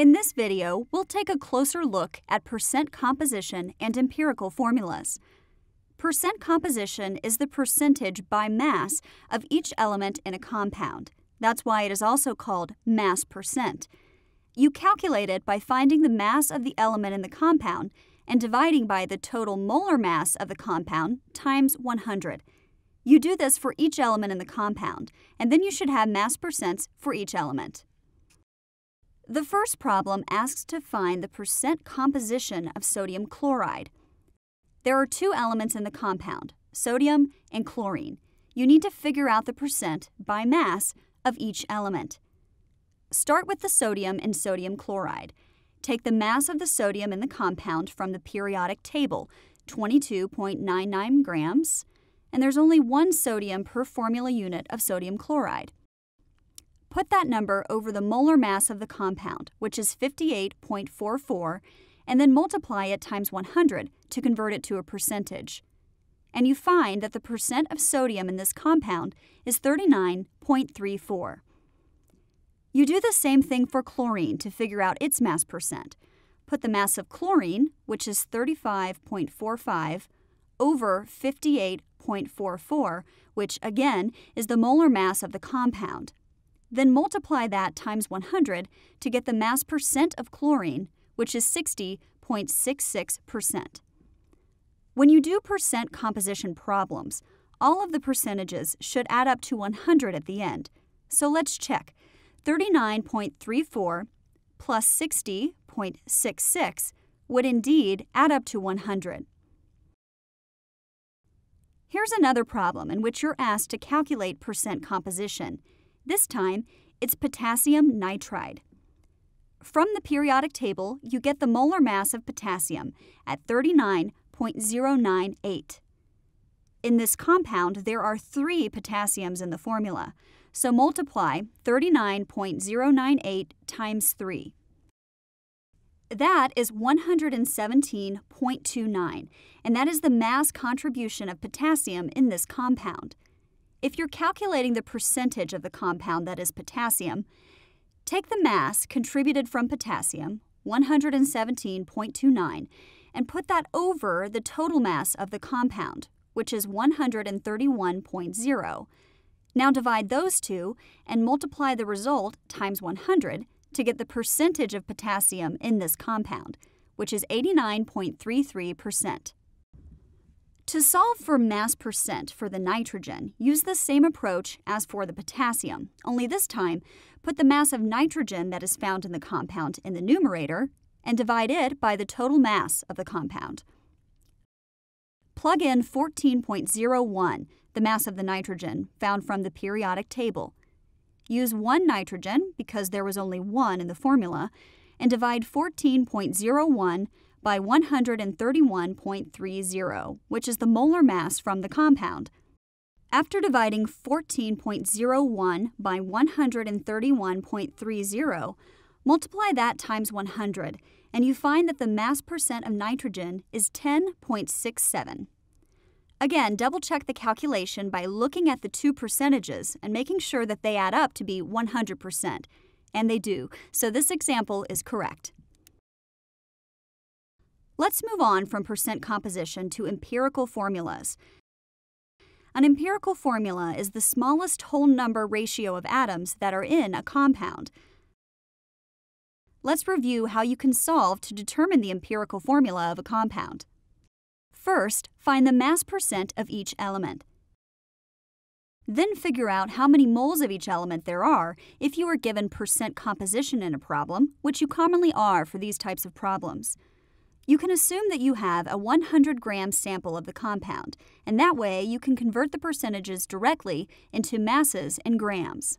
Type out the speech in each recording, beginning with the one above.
In this video, we'll take a closer look at percent composition and empirical formulas. Percent composition is the percentage by mass of each element in a compound. That's why it is also called mass percent. You calculate it by finding the mass of the element in the compound and dividing by the total molar mass of the compound times 100. You do this for each element in the compound, and then you should have mass percents for each element. The first problem asks to find the percent composition of sodium chloride. There are two elements in the compound, sodium and chlorine. You need to figure out the percent by mass of each element. Start with the sodium in sodium chloride. Take the mass of the sodium in the compound from the periodic table, 22.99 grams, and there's only one sodium per formula unit of sodium chloride. Put that number over the molar mass of the compound, which is 58.44, and then multiply it times 100 to convert it to a percentage. And you find that the percent of sodium in this compound is 39.34. You do the same thing for chlorine to figure out its mass percent. Put the mass of chlorine, which is 35.45, over 58.44, which again is the molar mass of the compound, then multiply that times 100 to get the mass percent of chlorine, which is 60.66%. When you do percent composition problems, all of the percentages should add up to 100 at the end. So let's check. 39.34 plus 60.66 would indeed add up to 100. Here's another problem in which you're asked to calculate percent composition. This time, it's potassium nitride. From the periodic table, you get the molar mass of potassium at 39.098. In this compound, there are three potassiums in the formula, so multiply 39.098 times 3. That is 117.29, and that is the mass contribution of potassium in this compound. If you're calculating the percentage of the compound that is potassium, take the mass contributed from potassium, 117.29, and put that over the total mass of the compound, which is 131.0. Now divide those two and multiply the result times 100 to get the percentage of potassium in this compound, which is 89.33%. To solve for mass percent for the nitrogen, use the same approach as for the potassium, only this time put the mass of nitrogen that is found in the compound in the numerator and divide it by the total mass of the compound. Plug in 14.01, the mass of the nitrogen found from the periodic table. Use 1 nitrogen, because there was only 1 in the formula, and divide 14.01 by 131.30, which is the molar mass from the compound. After dividing 14.01 by 131.30, multiply that times 100, and you find that the mass percent of nitrogen is 10.67. Again, double check the calculation by looking at the two percentages and making sure that they add up to be 100%. And they do, so this example is correct. Let's move on from percent composition to empirical formulas. An empirical formula is the smallest whole number ratio of atoms that are in a compound. Let's review how you can solve to determine the empirical formula of a compound. First, find the mass percent of each element. Then figure out how many moles of each element there are if you are given percent composition in a problem, which you commonly are for these types of problems. You can assume that you have a 100 gram sample of the compound, and that way you can convert the percentages directly into masses in grams.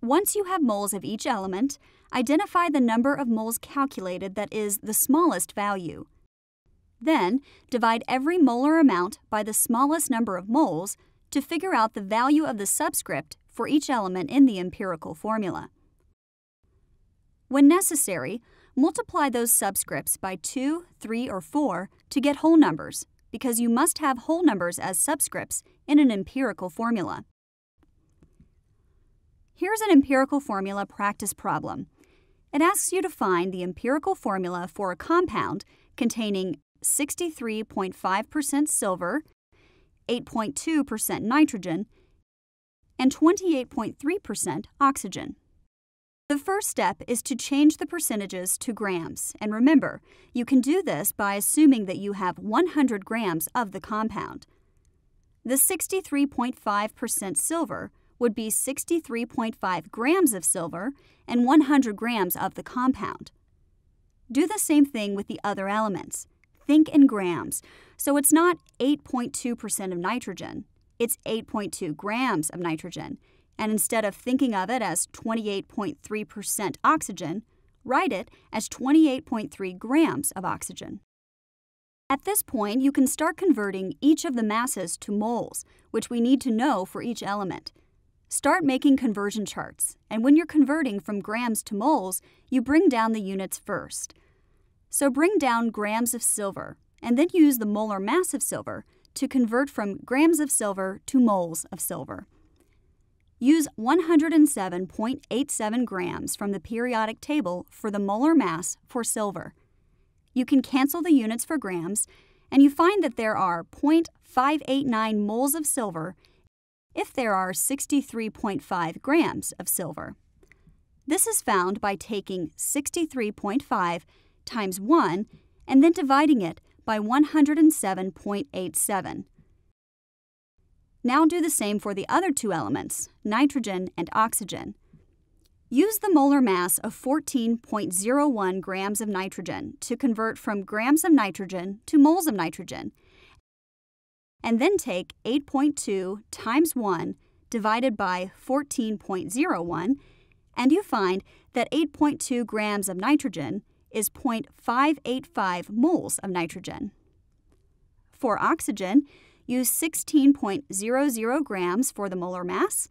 Once you have moles of each element, identify the number of moles calculated that is the smallest value. Then, divide every molar amount by the smallest number of moles to figure out the value of the subscript for each element in the empirical formula. When necessary, multiply those subscripts by 2, 3, or 4 to get whole numbers, because you must have whole numbers as subscripts in an empirical formula. Here's an empirical formula practice problem. It asks you to find the empirical formula for a compound containing 63.5% silver, 8.2% nitrogen, and 28.3% oxygen. The first step is to change the percentages to grams, and remember, you can do this by assuming that you have 100 grams of the compound. The 63.5% silver would be 63.5 grams of silver and 100 grams of the compound. Do the same thing with the other elements. Think in grams, so it's not 8.2% of nitrogen, it's 8.2 grams of nitrogen. And instead of thinking of it as 28.3% oxygen, write it as 28.3 grams of oxygen. At this point, you can start converting each of the masses to moles, which we need to know for each element. Start making conversion charts, and when you're converting from grams to moles, you bring down the units first. So bring down grams of silver, and then use the molar mass of silver to convert from grams of silver to moles of silver. Use 107.87 grams from the periodic table for the molar mass for silver. You can cancel the units for grams, and you find that there are 0.589 moles of silver if there are 63.5 grams of silver. This is found by taking 63.5 times 1 and then dividing it by 107.87. Now do the same for the other two elements, nitrogen and oxygen. Use the molar mass of 14.01 grams of nitrogen to convert from grams of nitrogen to moles of nitrogen, and then take 8.2 times 1 divided by 14.01, and you find that 8.2 grams of nitrogen is 0.585 moles of nitrogen. For oxygen, use 16.00 grams for the molar mass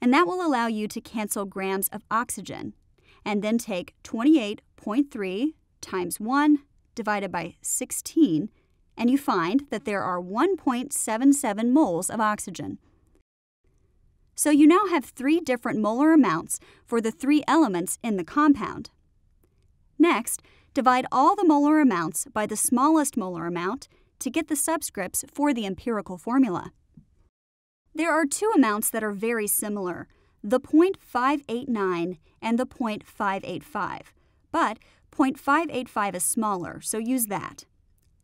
and that will allow you to cancel grams of oxygen, and then take 28.3 times 1 divided by 16, and you find that there are 1.77 moles of oxygen. So you now have three different molar amounts for the three elements in the compound. Next, divide all the molar amounts by the smallest molar amount to get the subscripts for the empirical formula. There are two amounts that are very similar, the 0.589 and the 0.585, but 0.585 is smaller, so use that.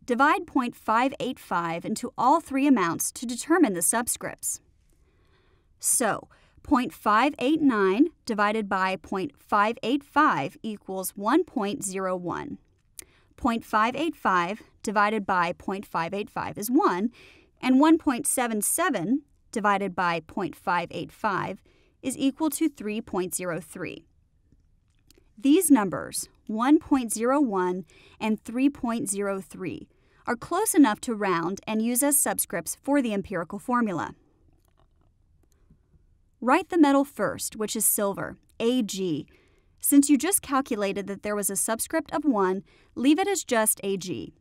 Divide 0.585 into all three amounts to determine the subscripts. So, 0.589 divided by 0.585 equals 1.01. 0.585 divided by 0.585 is 1, and 1.77 divided by 0.585 is equal to 3.03. These numbers, 1.01 and 3.03, are close enough to round and use as subscripts for the empirical formula. Write the metal first, which is silver, Ag. Since you just calculated that there was a subscript of 1, leave it as just Ag.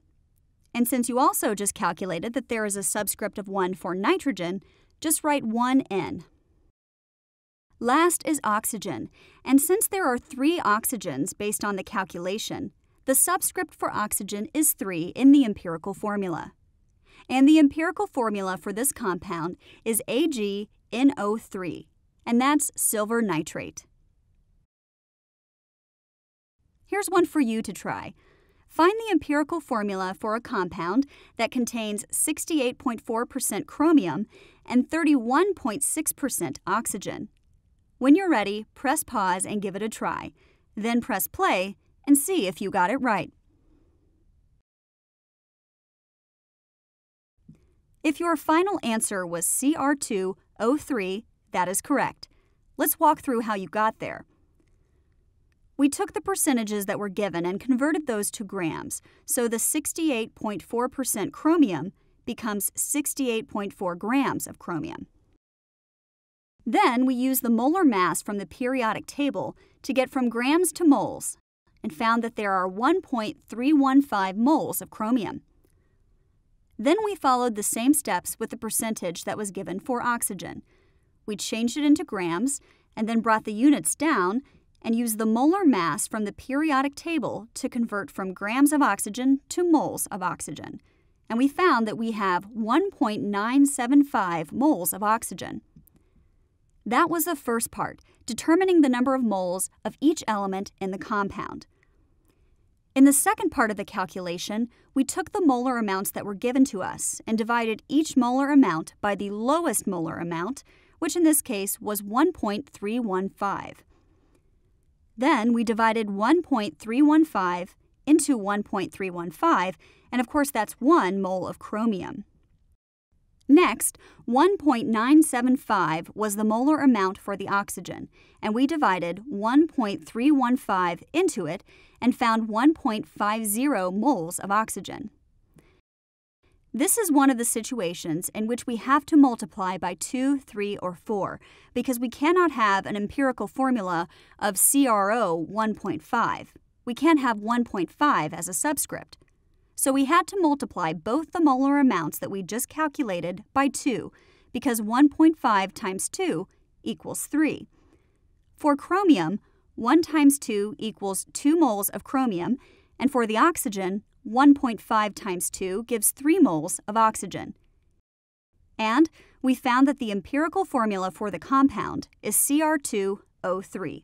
And since you also just calculated that there is a subscript of 1 for nitrogen, just write 1N. Last is oxygen, and since there are three oxygens based on the calculation, the subscript for oxygen is 3 in the empirical formula. And the empirical formula for this compound is AgNO3, and that's silver nitrate. Here's one for you to try. Find the empirical formula for a compound that contains 68.4% chromium and 31.6% oxygen. When you're ready, press pause and give it a try. Then press play and see if you got it right. If your final answer was CR2O3, that is correct. Let's walk through how you got there. We took the percentages that were given and converted those to grams, so the 68.4% chromium becomes 68.4 grams of chromium. Then we used the molar mass from the periodic table to get from grams to moles and found that there are 1.315 moles of chromium. Then we followed the same steps with the percentage that was given for oxygen. We changed it into grams and then brought the units down and use the molar mass from the periodic table to convert from grams of oxygen to moles of oxygen. And we found that we have 1.975 moles of oxygen. That was the first part, determining the number of moles of each element in the compound. In the second part of the calculation, we took the molar amounts that were given to us and divided each molar amount by the lowest molar amount, which in this case was 1.315. Then we divided 1.315 into 1.315, and of course that's 1 mole of chromium. Next, 1.975 was the molar amount for the oxygen, and we divided 1.315 into it and found 1.50 moles of oxygen. This is one of the situations in which we have to multiply by 2, 3, or 4 because we cannot have an empirical formula of CRO 1.5. We can't have 1.5 as a subscript. So we had to multiply both the molar amounts that we just calculated by 2 because 1.5 times 2 equals 3. For chromium, 1 times 2 equals 2 moles of chromium, and for the oxygen, 1.5 times 2 gives 3 moles of oxygen. And we found that the empirical formula for the compound is Cr2O3.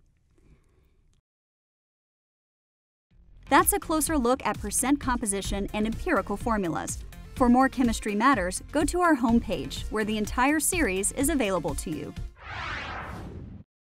That's a closer look at percent composition and empirical formulas. For more Chemistry Matters, go to our homepage, where the entire series is available to you.